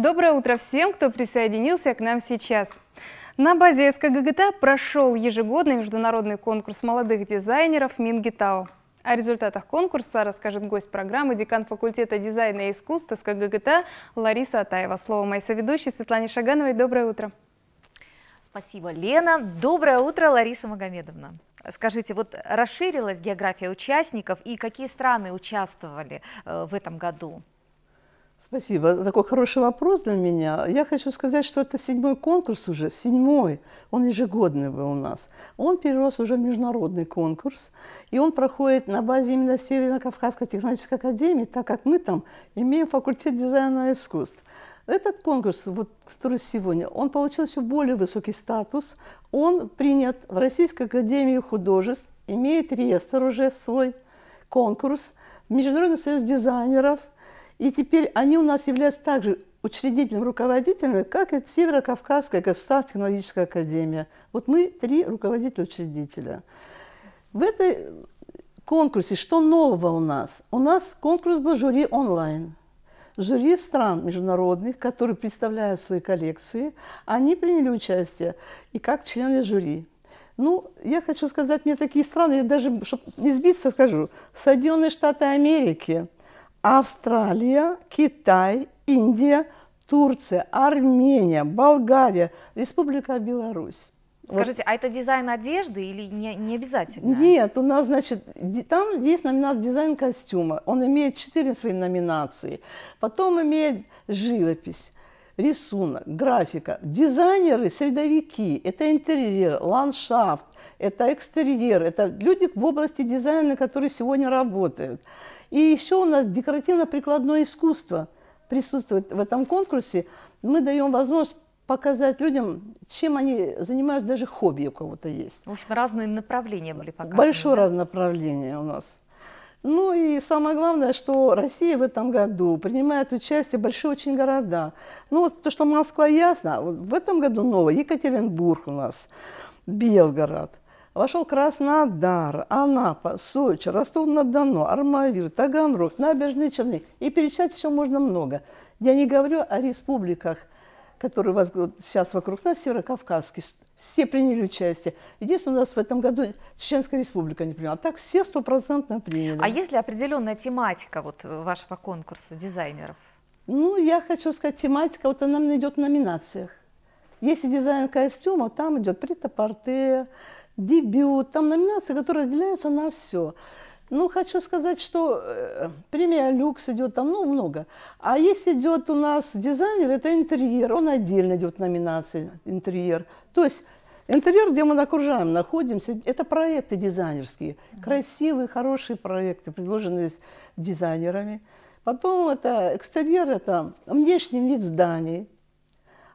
Доброе утро всем, кто присоединился к нам сейчас. На базе СКГГТА прошел ежегодный международный конкурс молодых дизайнеров Мингитау. О результатах конкурса расскажет гость программы, декан факультета дизайна и искусств СКГГТА Лариса Атаева. Слово моей соведущей Светлане Шагановой. Доброе утро. Спасибо, Лена. Доброе утро, Лариса Магомедовна. Скажите, вот расширилась география участников и какие страны участвовали э, в этом году? Спасибо. Такой хороший вопрос для меня. Я хочу сказать, что это седьмой конкурс уже, седьмой. Он ежегодный был у нас. Он перерос уже в международный конкурс. И он проходит на базе именно Северо-Кавказской технологической академии, так как мы там имеем факультет дизайна и искусств. Этот конкурс, вот, который сегодня, он получил еще более высокий статус. Он принят в Российской академии художеств, имеет реестр уже свой, конкурс, Международный союз дизайнеров – и теперь они у нас являются также учредительным руководителем, как и Северо-Кавказская государственная технологическая академия. Вот мы три руководителя-учредителя. В этой конкурсе что нового у нас? У нас конкурс был жюри онлайн. Жюри стран международных, которые представляют свои коллекции, они приняли участие и как члены жюри. Ну, я хочу сказать, мне такие страны, я даже, чтобы не сбиться, скажу, Соединенные Штаты Америки – Австралия, Китай, Индия, Турция, Армения, Болгария, Республика Беларусь. Скажите, вот. а это дизайн одежды или не, не обязательно? Нет, у нас, значит, там есть номинация дизайн костюма. Он имеет четыре свои номинации. Потом имеет живопись, рисунок, графика. Дизайнеры, средовики, это интерьер, ландшафт, это экстерьер, это люди в области дизайна, которые сегодня работают. И еще у нас декоративно-прикладное искусство присутствует в этом конкурсе. Мы даем возможность показать людям, чем они занимаются, даже хобби у кого-то есть. В общем, разные направления были показаны. Большое да? разное направление у нас. Ну и самое главное, что Россия в этом году принимает участие большие очень города. Ну вот то, что Москва ясно, в этом году новое, Екатеринбург у нас, Белгород – Вошел Краснодар, Анапа, Сочи, Ростов-на-Дону, Армавир, Таганрог, Набережные Челны. И перечислять еще можно много. Я не говорю о республиках, которые сейчас вокруг нас, Северокавказские. Все приняли участие. Единственное, у нас в этом году Чеченская республика не приняла. А так все стопроцентно приняли. А есть ли определенная тематика вот вашего конкурса дизайнеров? Ну, я хочу сказать, тематика, вот она идет в номинациях. Если дизайн костюма, там идет прет-а-порте, дебют, там номинации, которые разделяются на все. Ну, хочу сказать, что э, премия «Люкс» идет там, ну, много. А если идет у нас дизайнер, это интерьер, он отдельно идет в номинации интерьер. То есть интерьер, где мы окружаем, находимся, это проекты дизайнерские. Красивые, хорошие проекты, предложенные дизайнерами. Потом это экстерьер, это внешний вид зданий.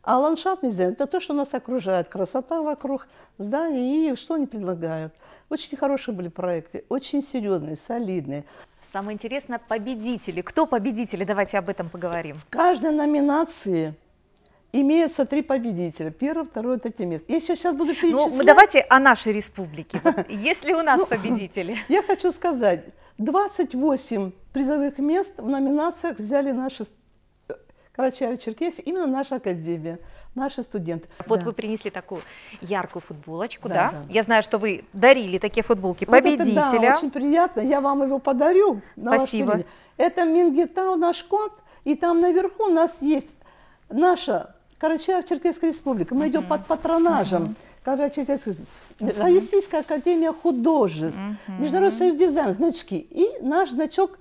А ландшафтный дизайн – это то, что нас окружает, красота вокруг зданий и что они предлагают. Очень хорошие были проекты, очень серьезные, солидные. Самое интересное – победители. Кто победители? Давайте об этом поговорим. В каждой номинации имеются три победителя. Первое, второе, третье место. Я сейчас, сейчас буду ну, перечислять. Ну, давайте о нашей республике. Есть ли у нас ну, победители? Я хочу сказать, 28 призовых мест в номинациях взяли наши Карачаево-Черкесии, именно наша академия, наши студенты. Вот да. вы принесли такую яркую футболочку, да, да? да? Я знаю, что вы дарили такие футболки вот победителя. Это, да, очень приятно, я вам его подарю. Спасибо. это Мингитау наш код, и там наверху у нас есть наша Карачаево-Черкесская республика. Мы uh -huh. идем под патронажем. Uh -huh. Uh Российская академия художеств, uh -huh. Международный союз дизайна, значки. И наш значок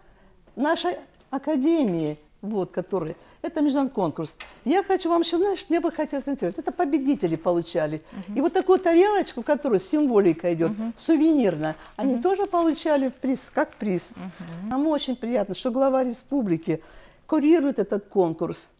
нашей академии, вот, который это международный конкурс. Я хочу вам еще, знаешь, мне бы хотелось интересовать. Это победители получали. Uh-huh. И вот такую тарелочку, которая символика идет, uh-huh. сувенирная, они uh-huh. тоже получали в приз, как приз. Uh-huh. Нам очень приятно, что глава республики курирует этот конкурс,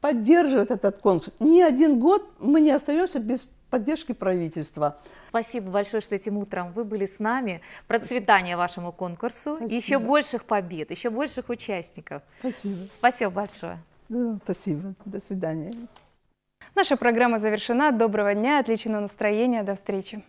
поддерживает этот конкурс. Ни один год мы не остаемся без поддержки правительства. Спасибо большое, что этим утром вы были с нами. Процветания вашему конкурсу, Спасибо. еще больших побед, еще больших участников. Спасибо. Спасибо большое. Спасибо. До свидания. Наша программа завершена. Доброго дня, отличного настроения. До встречи.